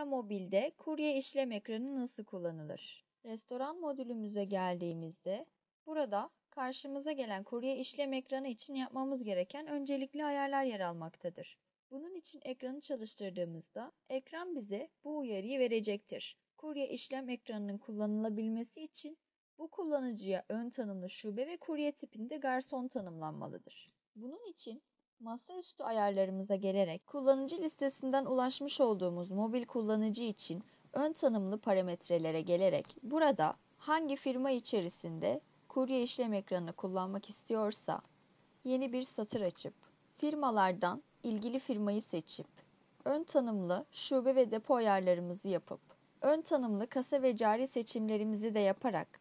Jumia Mobil'de kurye işlem ekranı nasıl kullanılır? Restoran modülümüze geldiğimizde burada karşımıza gelen kurye işlem ekranı için yapmamız gereken öncelikli ayarlar yer almaktadır. Bunun için ekranı çalıştırdığımızda ekran bize bu uyarıyı verecektir. Kurye işlem ekranının kullanılabilmesi için bu kullanıcıya ön tanımlı şube ve kurye tipinde garson tanımlanmalıdır. Bunun için masaüstü ayarlarımıza gelerek kullanıcı listesinden ulaşmış olduğumuz mobil kullanıcı için ön tanımlı parametrelere gelerek burada hangi firma içerisinde kurye işlem ekranını kullanmak istiyorsa yeni bir satır açıp firmalardan ilgili firmayı seçip ön tanımlı şube ve depo ayarlarımızı yapıp ön tanımlı kasa ve cari seçimlerimizi de yaparak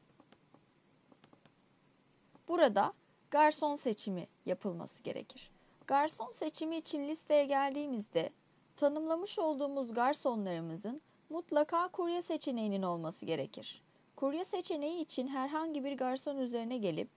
burada garson seçimi yapılması gerekir. Garson seçimi için listeye geldiğimizde tanımlamış olduğumuz garsonlarımızın mutlaka kurye seçeneğinin olması gerekir. Kurye seçeneği için herhangi bir garson üzerine gelip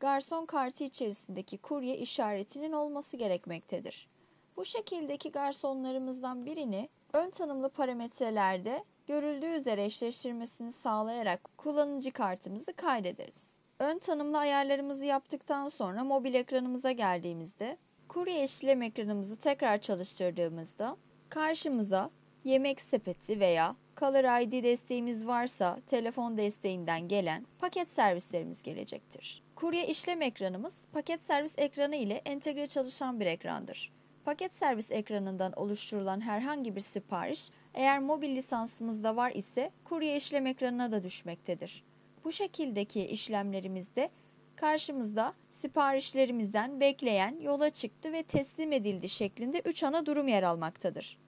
garson kartı içerisindeki kurye işaretinin olması gerekmektedir. Bu şekildeki garsonlarımızdan birini ön tanımlı parametrelerde görüldüğü üzere eşleştirmesini sağlayarak kullanıcı kartımızı kaydederiz. Ön tanımlı ayarlarımızı yaptıktan sonra mobil ekranımıza geldiğimizde kurye işlem ekranımızı tekrar çalıştırdığımızda karşımıza yemek sepeti veya Color ID desteğimiz varsa telefon desteğinden gelen paket servislerimiz gelecektir. Kurye işlem ekranımız paket servis ekranı ile entegre çalışan bir ekrandır. Paket servis ekranından oluşturulan herhangi bir sipariş eğer mobil lisansımızda var ise kurye işlem ekranına da düşmektedir. Bu şekildeki işlemlerimizde karşımızda siparişlerimizden bekleyen, yola çıktı ve teslim edildi şeklinde 3 ana durum yer almaktadır.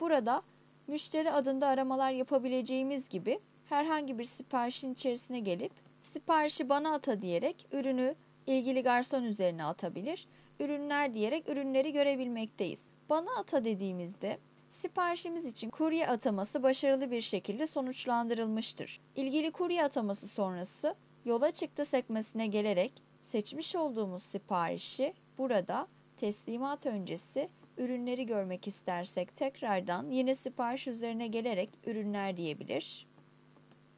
Burada müşteri adında aramalar yapabileceğimiz gibi herhangi bir siparişin içerisine gelip siparişi bana ata diyerek ürünü ilgili garson üzerine atabilir. Ürünler diyerek ürünleri görebilmekteyiz. Bana ata dediğimizde siparişimiz için kurye ataması başarılı bir şekilde sonuçlandırılmıştır. İlgili kurye ataması sonrası yola çıktı sekmesine gelerek seçmiş olduğumuz siparişi burada teslimat öncesi ürünleri görmek istersek tekrardan yine sipariş üzerine gelerek ürünler diyebilir.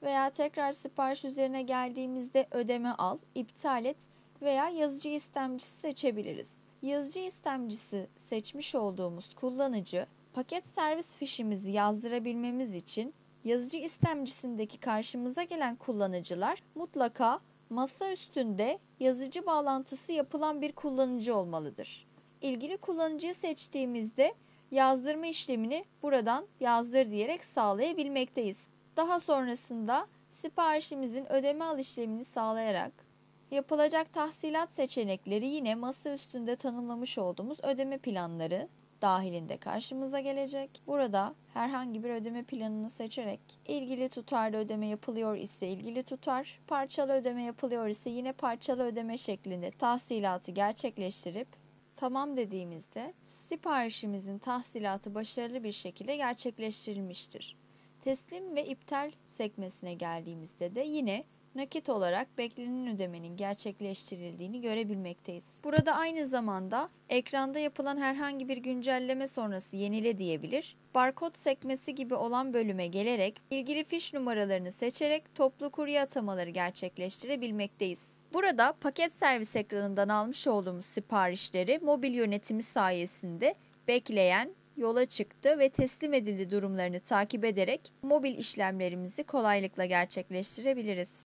Veya tekrar sipariş üzerine geldiğimizde ödeme al, iptal et veya yazıcı istemcisi seçebiliriz. Yazıcı istemcisi seçmiş olduğumuz kullanıcı paket servis fişimizi yazdırabilmemiz için yazıcı istemcisindeki karşımıza gelen kullanıcılar mutlaka masa üstünde yazıcı bağlantısı yapılan bir kullanıcı olmalıdır. İlgili kullanıcıyı seçtiğimizde yazdırma işlemini buradan yazdır diyerek sağlayabilmekteyiz. Daha sonrasında siparişimizin ödeme al işlemini sağlayarak yapılacak tahsilat seçenekleri yine masa üstünde tanımlamış olduğumuz ödeme planları dahilinde karşımıza gelecek. Burada herhangi bir ödeme planını seçerek ilgili tutarda ödeme yapılıyor ise ilgili tutar, parçalı ödeme yapılıyor ise yine parçalı ödeme şeklinde tahsilatı gerçekleştirip tamam dediğimizde siparişimizin tahsilatı başarılı bir şekilde gerçekleştirilmiştir. Teslim ve iptal sekmesine geldiğimizde de yine nakit olarak beklenen ödemenin gerçekleştirildiğini görebilmekteyiz. Burada aynı zamanda ekranda yapılan herhangi bir güncelleme sonrası yenile diyebilir. Barkod sekmesi gibi olan bölüme gelerek ilgili fiş numaralarını seçerek toplu kurye atamaları gerçekleştirebilmekteyiz. Burada paket servis ekranından almış olduğumuz siparişleri mobil yönetimi sayesinde bekleyen, yola çıktı ve teslim edildi durumlarını takip ederek mobil işlemlerimizi kolaylıkla gerçekleştirebiliriz.